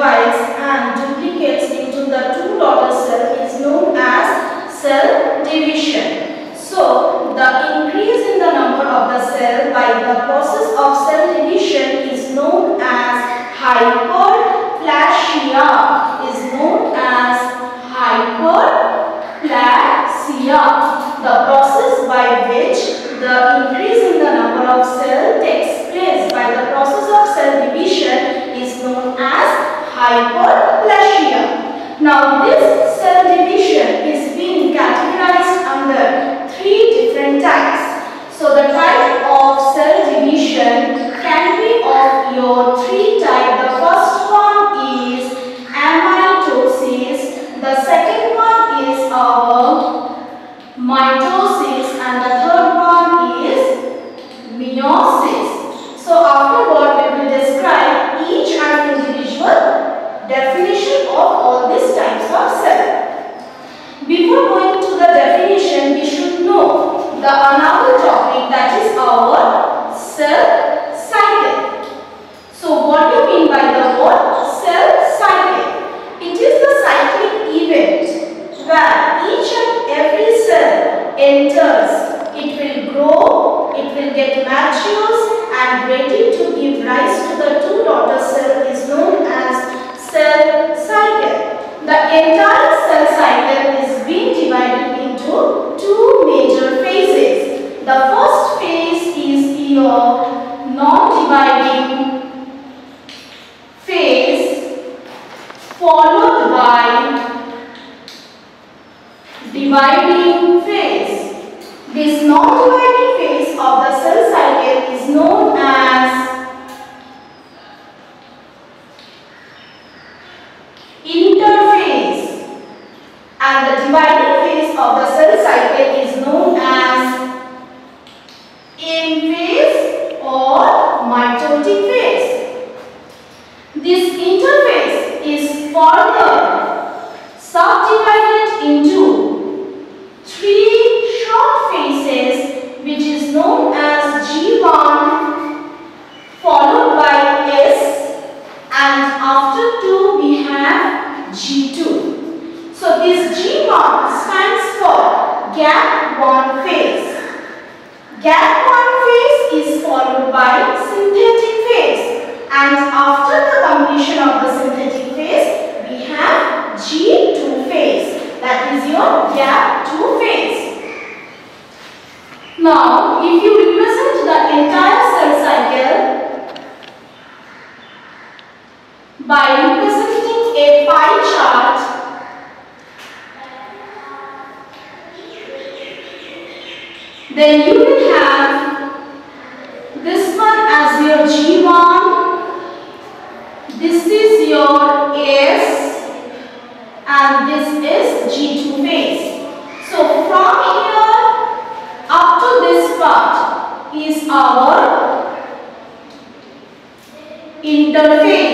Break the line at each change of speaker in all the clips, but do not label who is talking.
divides and duplicates into the two daughter cell is known as cell division. So, the increase in the number of the cell by the process of cell division is known as hyperplasia is known as hyperplasia the process by which the increase in the number of cells hyperplasia. Now this cell division is being categorized under three different types. So the type of cell division can be of your three types. The first one is amitosis. The second one is our mitosis. statues and great our interphase.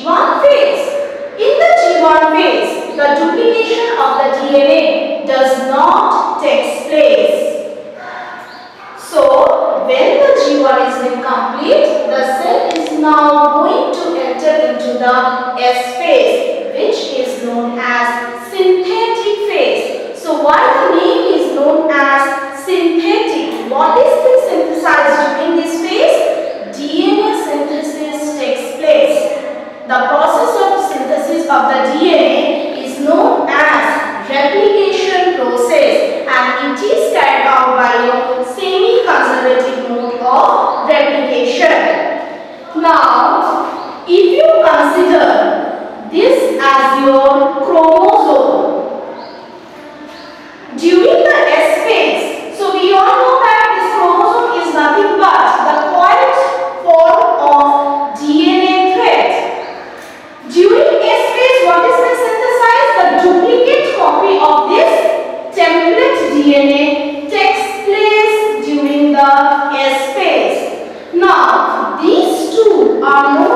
G1 phase. In the G1 phase, the duplication of the DNA does not take place. So, when the G1 is incomplete, the cell is now going to enter into the S phase, which is known as synthetic phase. So, why the name is known as synthetic? What is this synthesized during of the DNA is known as replication process and it is carried out by a semi-conservative mode of replication. Now, if you consider this as your chromosome, during the S phase, so we all know that a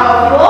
Salve!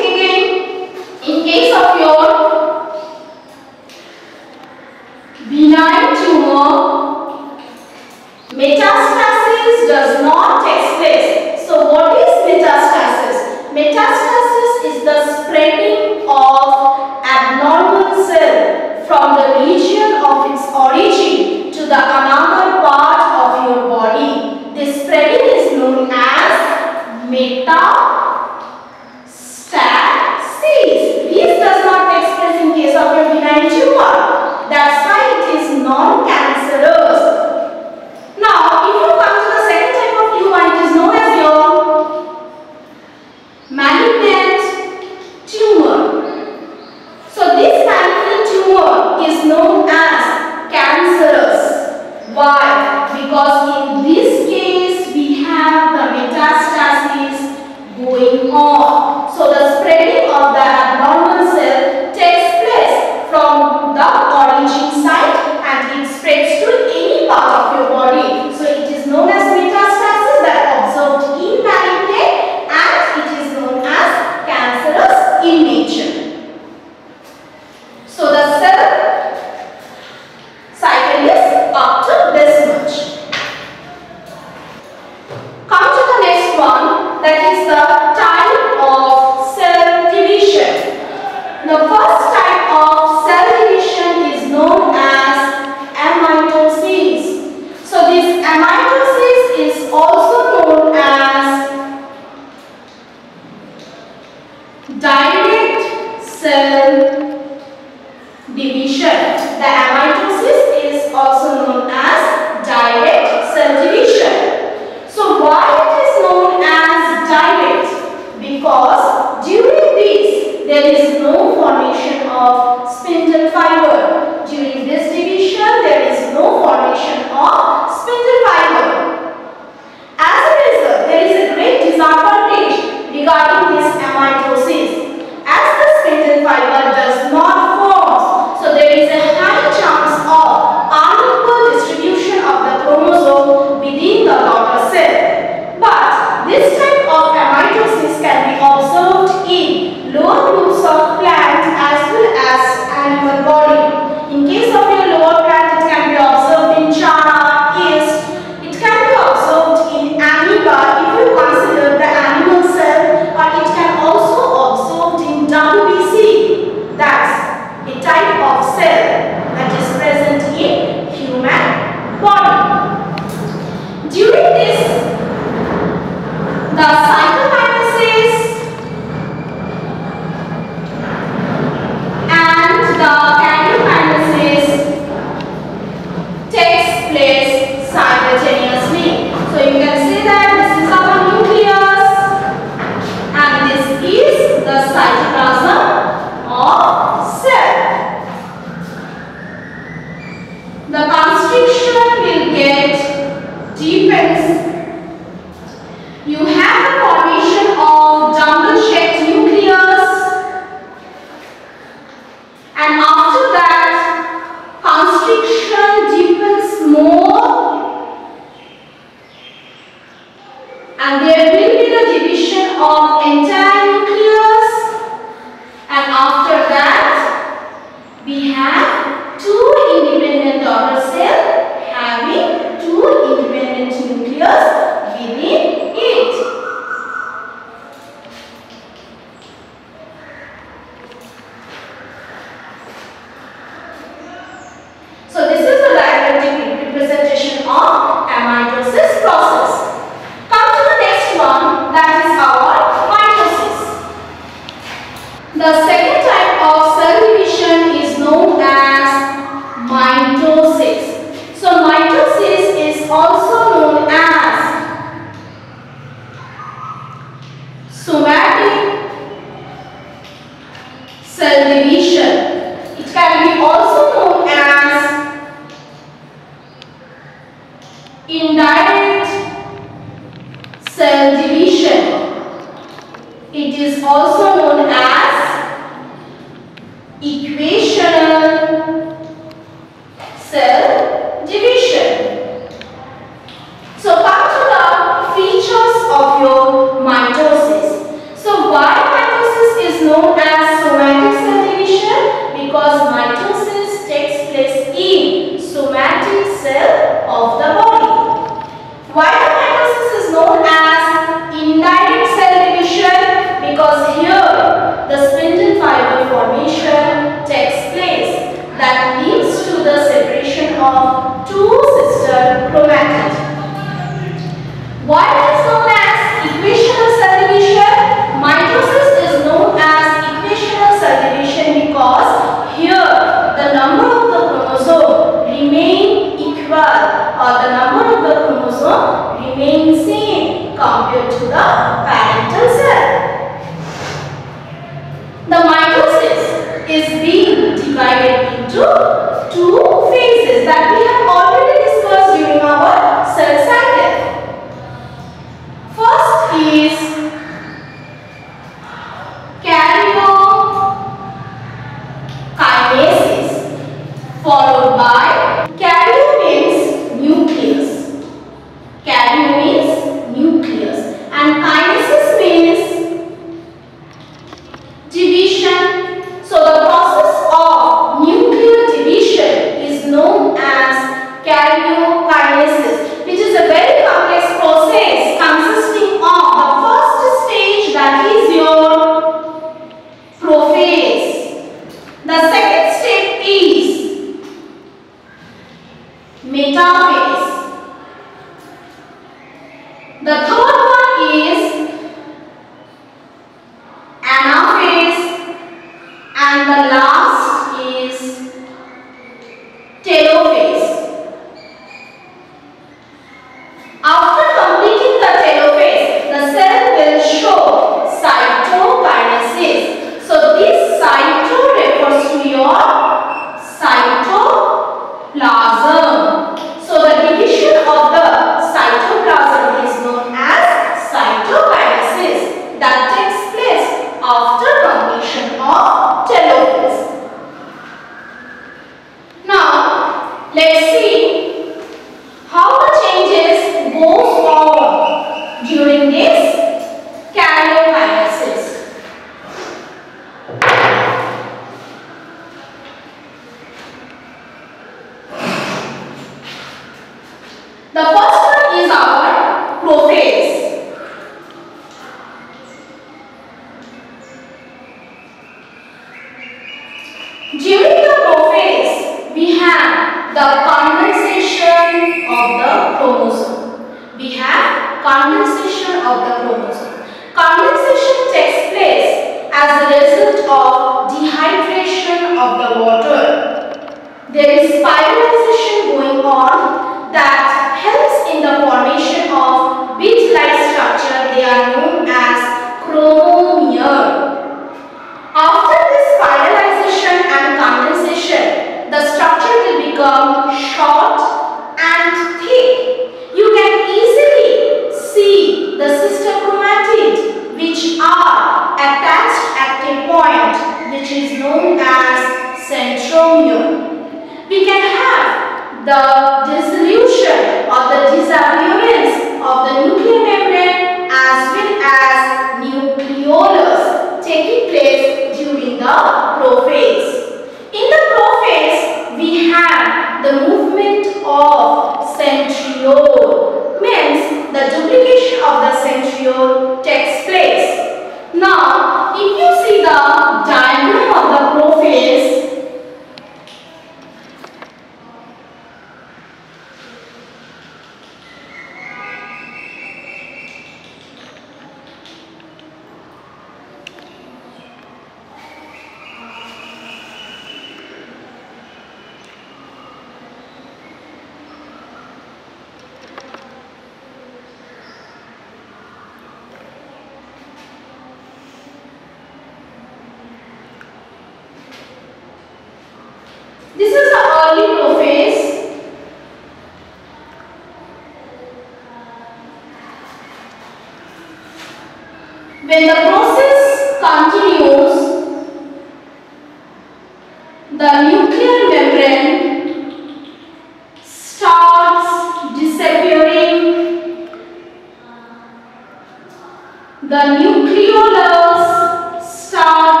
Nucleolus start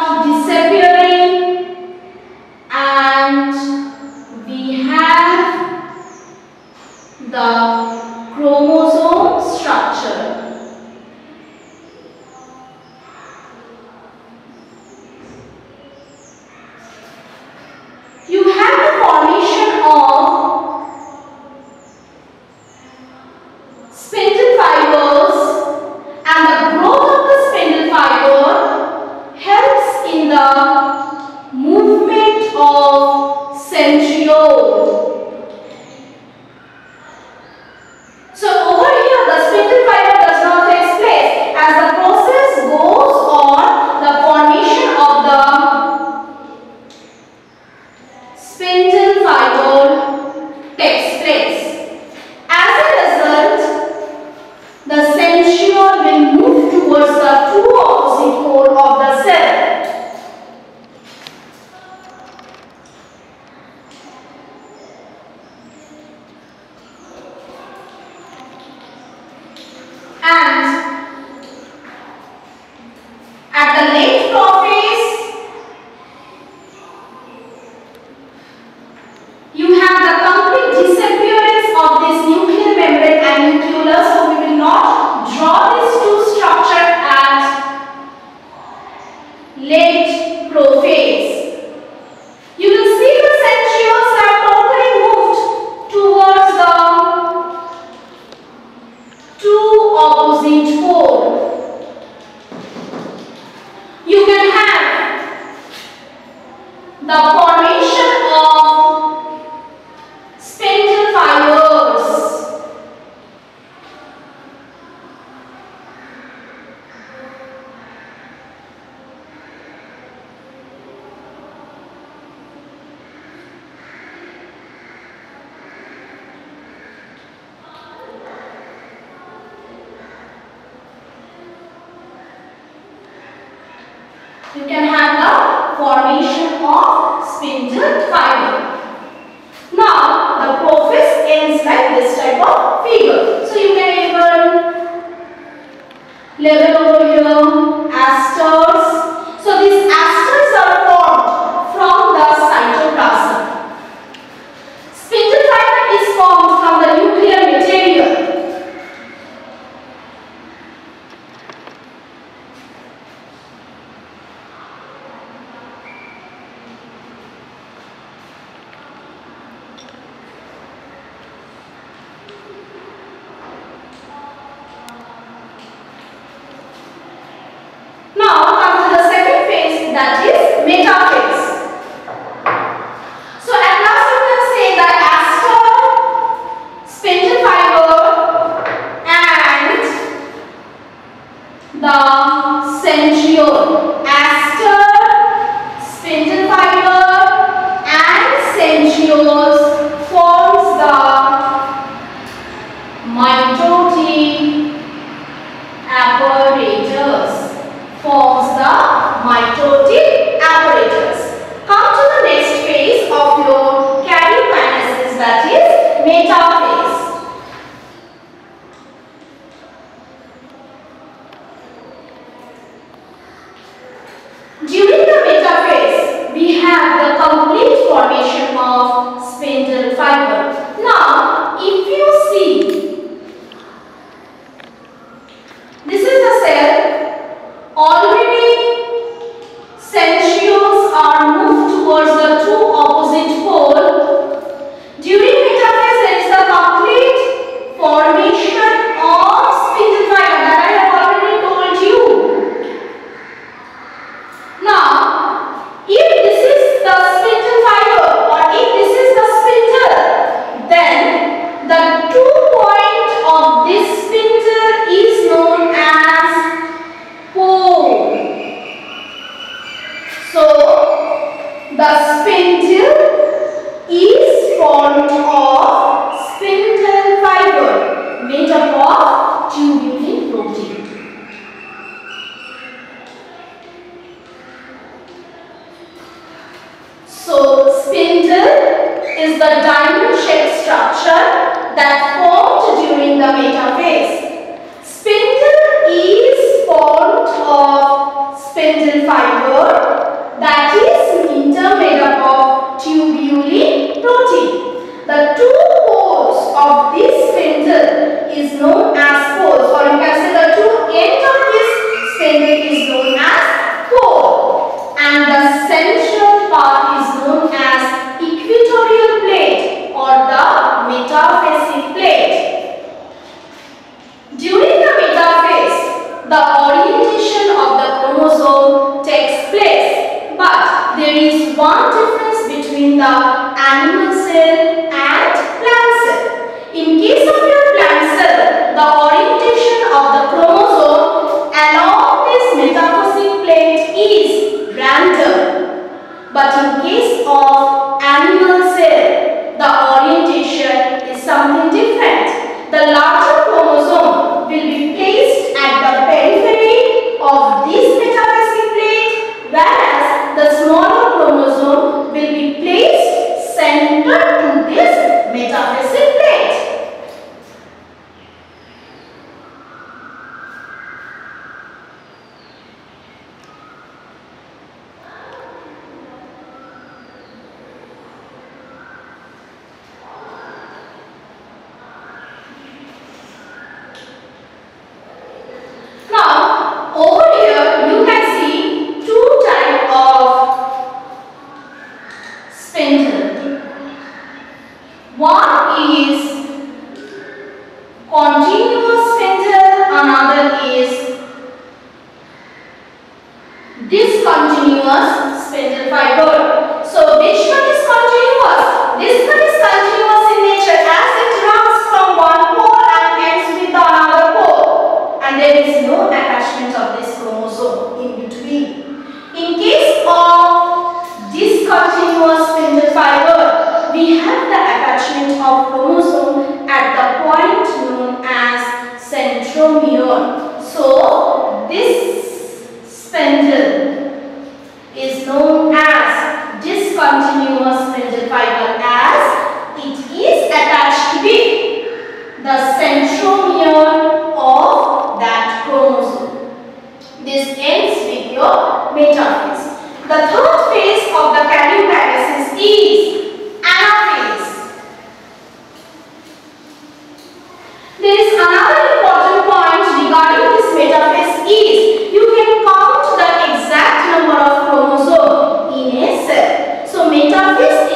cell.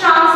That